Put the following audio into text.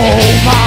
Oh my